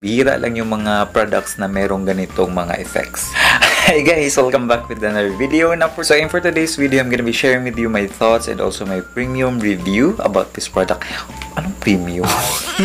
Bihira lang yung mga products na merong ganitong mga effects. Hi guys, welcome back with another video. Now for, so in for today's video, I'm gonna be sharing with you my thoughts and also my premium review about this product. Anong premium?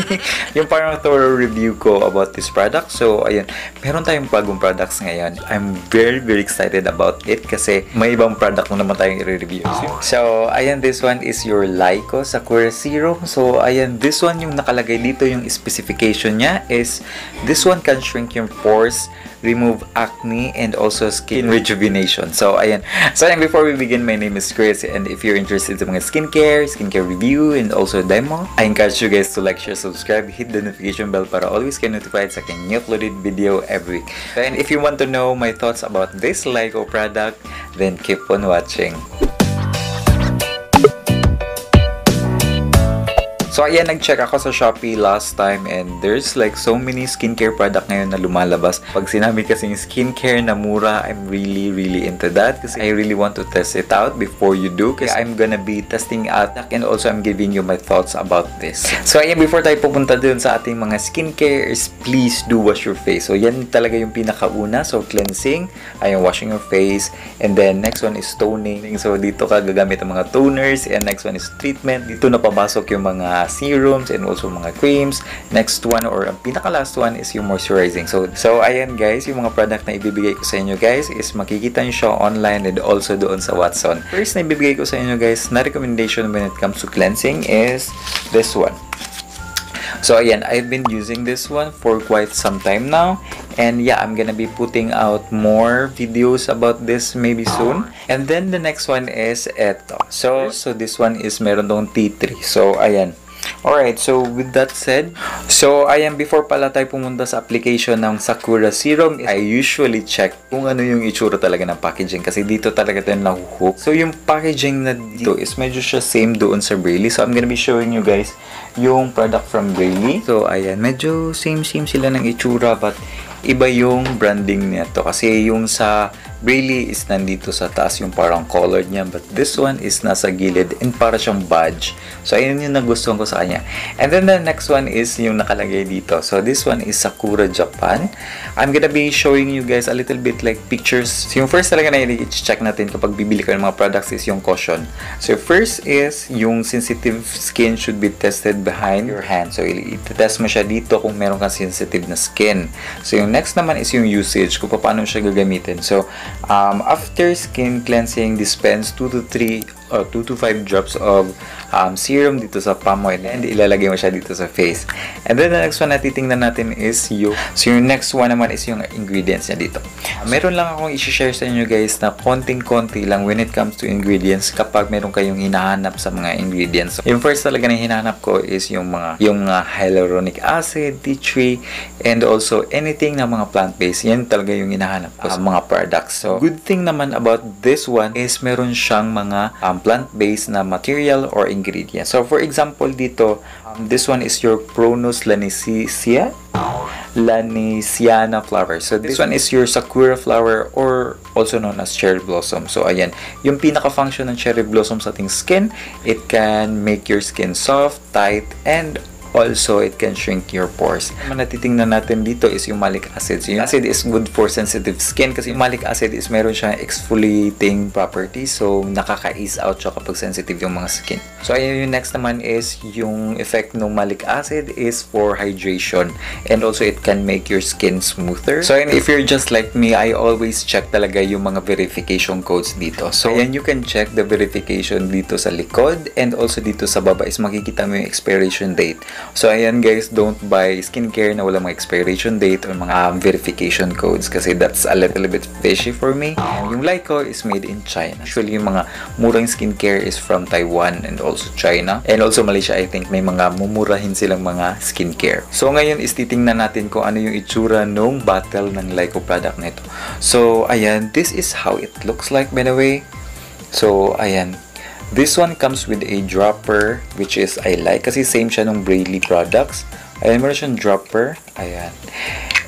yung parang thorough review ko about this product. So, ayun, meron tayong bagong products ngayon. I'm very, very excited about it kasi may ibang product na naman tayong i-review. So, ayan, this one is your Lyco Sakura Serum. So, ayan, this one yung nakalagay dito, yung specification niya is this one can shrink your pores, remove acne, and also skin rejuvenation. So, ayan. So, ayan, before we begin, my name is Chris, and if you're interested sa mga skincare, skincare review, and also demo, I encourage you guys to like, share, subscribe, hit the notification bell para always get notified sa aking new uploaded video every week. And if you want to know my thoughts about this LIGO product, then keep on watching. So, ayan, nag-check ako sa Shopee last time and there's like so many skincare product ngayon na lumalabas. Pag sinabi kasing skincare na mura, I'm really, really into that kasi I really want to test it out before you do kasi I'm gonna be testing out and also I'm giving you my thoughts about this. So, ayan, before tayo pupunta dun sa ating mga skincare is please do wash your face. So, yan talaga yung pinakauna. So, cleansing, ayan, washing your face and then next one is toning. So, dito ka gagamit ang mga toners and next one is treatment. Dito na papasok yung mga Uh, serums and also mga creams. Next one or ang pinaka last one is yung moisturizing. So, so ayan guys, yung mga product na ibibigay ko sa inyo guys is makikita nyo siya online and also doon sa Watson. First na ibibigay ko sa inyo guys na recommendation when it comes to cleansing is this one. So ayan, I've been using this one for quite some time now. And yeah, I'm gonna be putting out more videos about this maybe soon. And then the next one is eto. So, so this one is meron dong T3. So ayan. Alright, so with that said, so ayan, before pala tayo pumunta sa application ng Sakura Serum, I usually check kung ano yung itsura talaga ng packaging kasi dito talaga tayo nahuhook. So yung packaging na dito is medyo siya same doon sa Braille. So I'm gonna be showing you guys yung product from Braille. So ayan, medyo same-same sila ng itsura but iba yung branding nito kasi yung sa Braille is nandito sa taas yung parang colored niya but this one is nasa gilid and para siyang badge. So ayun yung nagustuhan ko sa kanya. And then the next one is yung nakalagay dito. So this one is Sakura Japan I'm gonna be showing you guys a little bit like pictures. So yung first talaga na i-check natin kapag bibili ka ng mga products is yung caution. So first is yung sensitive skin should be tested behind your hand. So i-test mo siya dito kung meron kang sensitive na skin. So yung next naman is yung usage kung paano siya gagamitin. So Um, after skin cleansing, dispense 2 to 3 or 2 to 5 drops of um, serum dito sa palm oil and ilalagay mo siya dito sa face. And then the next one na titingnan natin is yung so yung next one naman is yung ingredients niya dito. Uh, meron lang akong i-share sa inyo guys na konting-konti lang when it comes to ingredients kapag meron kayong hinahanap sa mga ingredients. So, yung first talaga na hinahanap ko is yung mga yung uh, hyaluronic acid, tea tree, and also anything na mga plant-based. Yan talaga yung hinahanap ko sa mga products. So, good thing naman about this one is meron siyang mga um, um, plant-based na material or ingredient. So, for example, dito, um, this one is your Pronus lanicia, lanisiana flower. So, this one is your sakura flower or also known as cherry blossom. So, ayan, yung pinaka-function ng cherry blossom sa ating skin, it can make your skin soft, tight, and Also, it can shrink your pores. Ang natitingnan natin dito is yung malic acid. So, yung acid is good for sensitive skin kasi yung malic acid is meron siyang exfoliating properties. So, nakaka-ease out siya kapag sensitive yung mga skin. So, ayun yung next naman is yung effect ng malic acid is for hydration. And also, it can make your skin smoother. So, and if you're just like me, I always check talaga yung mga verification codes dito. So, ayan, you can check the verification dito sa likod and also dito sa baba is makikita mo yung expiration date. So, ayan guys, don't buy skincare na wala mga expiration date or mga um, verification codes kasi that's a little bit fishy for me. And yung Lyco is made in China. Actually, yung mga murang skincare is from Taiwan and also China. And also Malaysia, I think may mga mumurahin silang mga skincare. So, ngayon is titingnan natin kung ano yung itsura nung bottle ng Lyco product nito. So, ayan, this is how it looks like by the way. So, ayan, This one comes with a dropper which is I like kasi same siya nung Braille products. Ayan, meron siyang dropper. Ayan.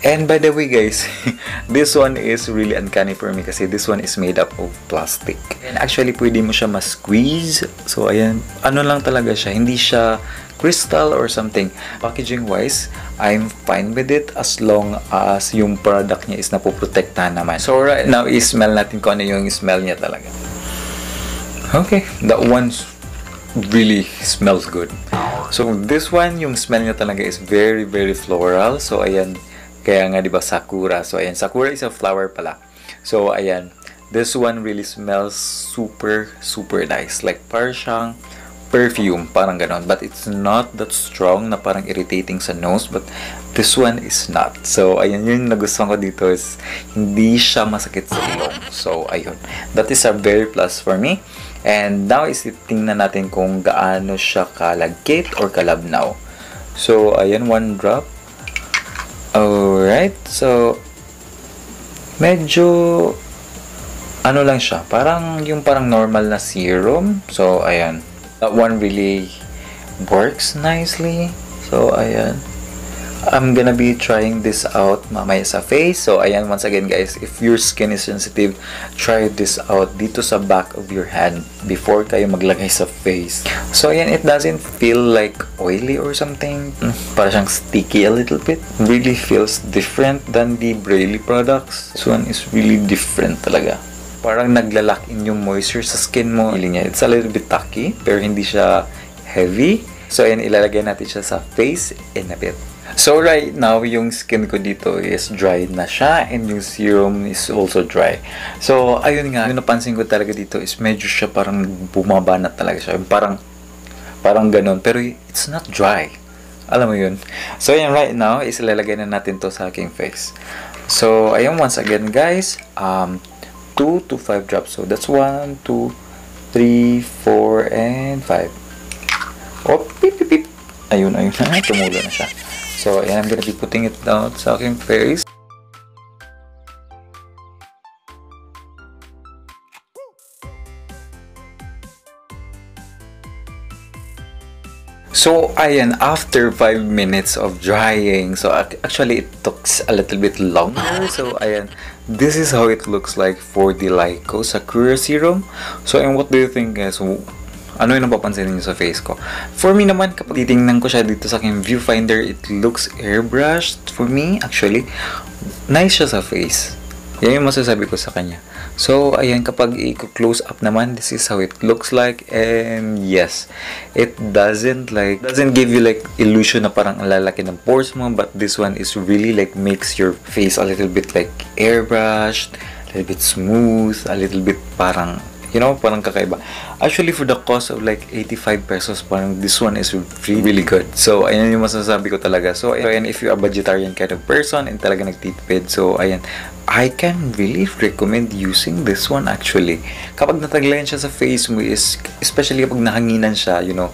And by the way guys, this one is really uncanny for me kasi this one is made up of plastic. And actually, pwede mo siya ma-squeeze. So, ayan. Ano lang talaga siya. Hindi siya crystal or something. Packaging wise, I'm fine with it as long as yung product niya is napoprotektahan naman. So right now, i-smell natin kung ano yung smell niya talaga. Okay, that one really smells good. So this one, yung smell niya talaga is very very floral. So ayan, kaya nga 'di ba sakura. So ayan, sakura is a flower pala. So ayan, this one really smells super super nice. Like parang perfume, parang ganon. But it's not that strong na parang irritating sa nose. But this one is not. So, ayan, yun nagustuhan ko dito is hindi siya masakit sa ilong. So, ayun. That is a very plus for me. And now is tingnan natin kung gaano siya kalagkit or kalabnaw. So, ayan, one drop. Alright. So, medyo ano lang siya. Parang yung parang normal na serum. So, ayan. That one really works nicely. So, ayan. I'm gonna be trying this out mamaya sa face. So, ayan, once again guys, if your skin is sensitive, try this out dito sa back of your hand before kayo maglagay sa face. So, ayan, it doesn't feel like oily or something. Mm, Para siyang sticky a little bit. Really feels different than the Braley products. This one is really different talaga parang naglalak in yung moisture sa skin mo. Feeling niya, it's a little bit tacky, pero hindi siya heavy. So, ayan, ilalagay natin siya sa face in a bit. So, right now, yung skin ko dito is dry na siya and yung serum is also dry. So, ayun nga, yung napansin ko talaga dito is medyo siya parang bumaba na talaga siya. Parang, parang ganun. Pero it's not dry. Alam mo yun. So, ayan, right now, is ilalagay na natin to sa aking face. So, ayun, once again, guys, um, 2 to 5 drops. So that's 1, 2, 3, 4, and 5. Oh, pip, pip, pip. Ayun, ayun na. Tumulo na siya. So, ayan, I'm gonna be putting it down sa aking face. So, ayan, after 5 minutes of drying, so ac- actually it took a little bit longer. So, ayan, this is how it looks like for the Lyco Sakura Serum. So, and what do you think guys? Ano yung napapansin niyo sa face ko? For me naman, kapag titingnan ko siya dito sa aking viewfinder, it looks airbrushed for me. Actually, nice siya sa face. Yan yung masasabi ko sa kanya. So, ayan, kapag i-close up naman, this is how it looks like. And yes, it doesn't like, doesn't give you like illusion na parang ang lalaki ng pores mo. But this one is really like makes your face a little bit like airbrushed, a little bit smooth, a little bit parang you know, parang kakaiba. Actually, for the cost of like 85 pesos, parang this one is really, really good. So, ayan yung masasabi ko talaga. So, ayan, if you're a vegetarian kind of person and talaga nagtitipid, so, ayan, I can really recommend using this one actually. Kapag nataglayan siya sa face mo is, especially kapag nahanginan siya, you know,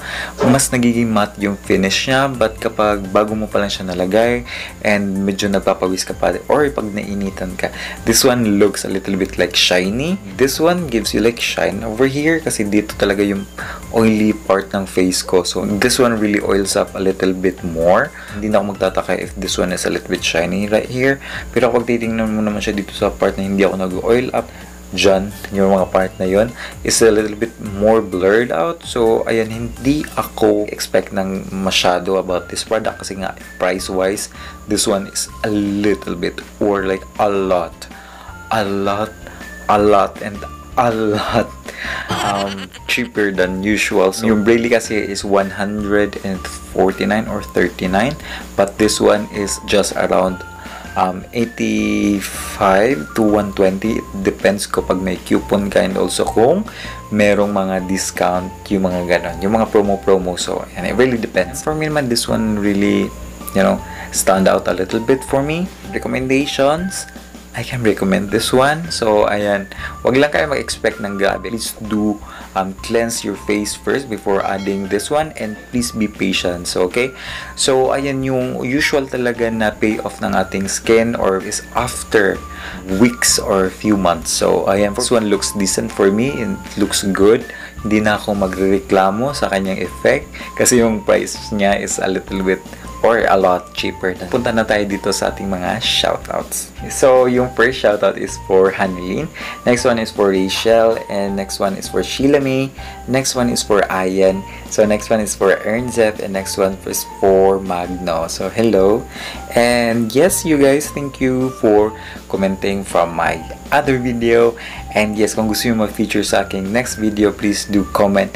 mas nagiging matte yung finish niya. But kapag bago mo pa lang siya nalagay and medyo nagpapawis ka pa or pag nainitan ka, this one looks a little bit like shiny. This one gives you like shine over here kasi dito talaga yung oily part ng face ko. So, this one really oils up a little bit more. Hindi na ako magtataka if this one is a little bit shiny right here. Pero kapag titingnan mo naman siya dito sa part na hindi ako nag-oil up, dyan, yung mga part na yon is a little bit more blurred out. So, ayan, hindi ako expect ng masyado about this product kasi nga, price-wise, this one is a little bit or like a lot, a lot, a lot, and a lot um, cheaper than usual. So, yung Braille kasi is 149 or 39 but this one is just around um, 85 to 120 it depends kapag may coupon ka and also kung merong mga discount yung mga ganon. Yung mga promo promo so and it really depends. For me naman this one really you know stand out a little bit for me. Recommendations I can recommend this one. So, ayan. Wag lang kayo mag-expect ng grabe. Please do um, cleanse your face first before adding this one. And please be patient. So, okay? So, ayan yung usual talaga na payoff ng ating skin or is after weeks or few months. So, ayan. This one looks decent for me. and looks good. Hindi na ako magreklamo sa kanyang effect. Kasi yung price niya is a little bit or a lot cheaper. Punta na tayo dito sa ating mga shoutouts. So, yung first shoutout is for Hanlin. Next one is for Rachel. And next one is for Sheila May. Next one is for Ayan. So, next one is for Ernzep. And next one is for Magno. So, hello. And yes, you guys, thank you for commenting from my other video. And yes, kung gusto nyo mag-feature sa aking next video, please do comment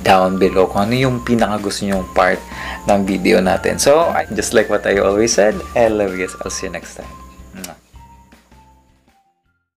down below kung ano yung pinaka gusto nyong part ng video natin. So, just like what I always said, I love you. I'll see you next time.